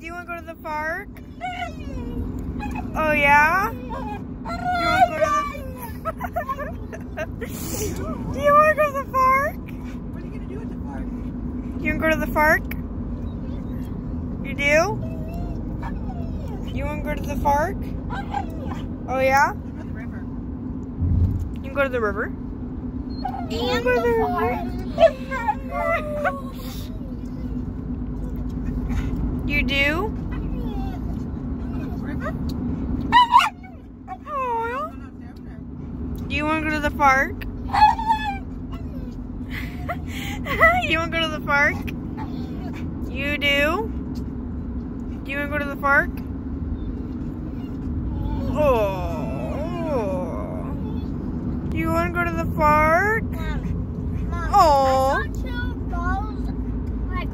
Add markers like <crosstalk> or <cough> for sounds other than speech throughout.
Do you want to go to the park? Oh yeah? Do you want to go to the <laughs> Do you want to go to the park? What are you gonna do at the park? You want to go to the park? You do? You want to go to the park? Oh yeah? Go to the river. You can go to the river. And go the the You do? River? Oh. No, not down there. Do you want to go to the park? <laughs> you want to go to the park? You do? Do you want to go to the park? Oh. Do you want to go to the park? Mom, Mom, saw two balls, like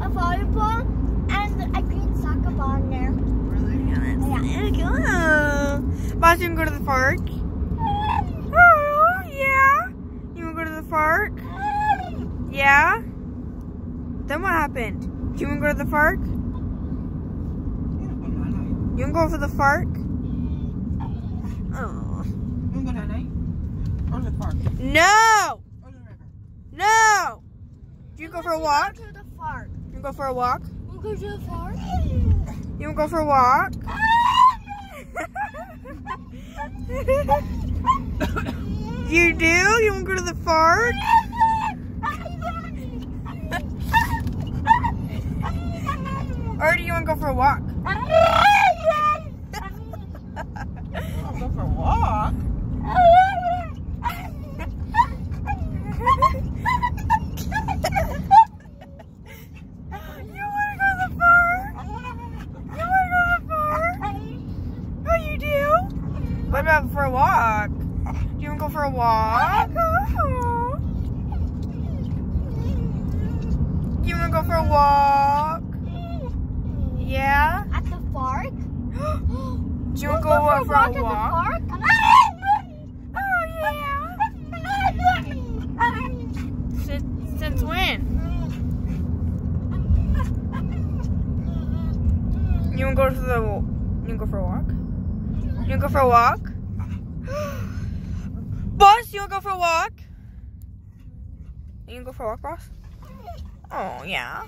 a volleyball and a green soccer ball in there. Really? Yeah. Boss, you want to go to the park? Oh, yeah. You want to go to the park? Yeah? Then what happened? Do you want to go to the park? Yeah, go night-night. You want to go for the park? Oh. You wanna go night-night? Or to the park? No! Or the river? No! Do you go for a walk? To the park. You go for a walk? We'll go to the park. You want to go for a walk? <laughs> you do? You want to go to the park? <laughs> Or do you want to go for a walk? I'll go for a walk. You want to go to the park? You want to go to the park? Oh, you do? What about for a walk? Do you want to go for a walk? Oh. You want to go for a walk? Yeah? At the park? Do you want to We'll go uh, for a walk? park? Oh, yeah. Since, since when? You want to go to the, you go for a walk? You want to go for a walk? <gasps> boss, you want to go for a walk? You want to go for a walk, boss? Oh, yeah.